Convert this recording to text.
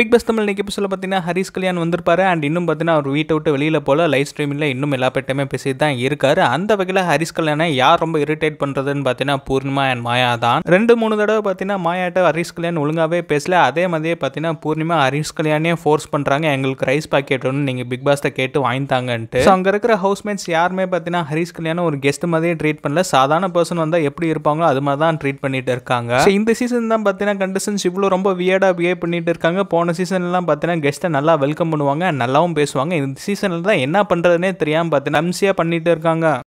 Big pass Tamil இன்னைக்கு எபிசோட பார்த்தீங்கன்னா ஹரிஸ் கல்யாண் வந்திருப்பாரு. அண்ட் இன்னும் பார்த்தீங்கன்னா அவர் வீட்டை விட்டு வெளியில் போல லைவ் ஸ்ட்ரீமில் இன்னும் எல்லா பேட்டையுமே பேசிட்டு தான் இருக்கார். அந்த வகையில் ஹரிஸ் கல்யாணை யார் ரொம்ப இரிட்டேட் பண்ணுறதுன்னு பார்த்தீங்கன்னா பூர்ணிமா அண்ட் மாயா தான். ரெண்டு மூணு தடவை பார்த்தீங்கன்னா மாயாட்ட ஹரிஸ் கல்யாண் ஒழுங்காகவே பேசல. அதே மாதிரியே பார்த்தீங்கன்னா பூர்ணிமா ஹரிஸ் கல்யாணே ஃபோர்ஸ் பண்ணுறாங்க எங்களுக்கு ரைஸ் பாக்கெட் ஒன்று நீங்கள் பிக் பாஸ்ட்டை கேட்டு வாங்கித்தாங்கன்ட்டு. ஸோ அங்கே இருக்கிற ஹவுஸ்மேட்ஸ் யாருமே பார்த்தீங்கன்னா ஹரிஸ் கல்யாணம் ஒரு கெஸ்ட் மாதிரியே ட்ரீட் பண்ணல. சாதாரண பர்சன் வந்தால் எப்படி இருப்பாங்களோ அது மாதிரி தான் ட்ரீட் பண்ணிட்டு இருக்காங்க. இந்த சீசன் தான் பார்த்தீங்கன்னா கண்டஸ்டன்ஸ் இவ்வளோ ரொம்ப வியர்டாக பிஹேவ் பண்ணிட்டு இருக்காங்க. போன சீசன்லாம் பார்த்தீங்கன்னா கெஸ்ட்டை நல்லா வெல்கம் பண்ணுவாங்க நல்லாவும் பேசுவாங்க. இந்த சீசனில் தான் என்ன பண்ணுறதுனே தெரியாமல் பார்த்தீங்கன்னா அம்சியாக பண்ணிகிட்டு இருக்காங்க.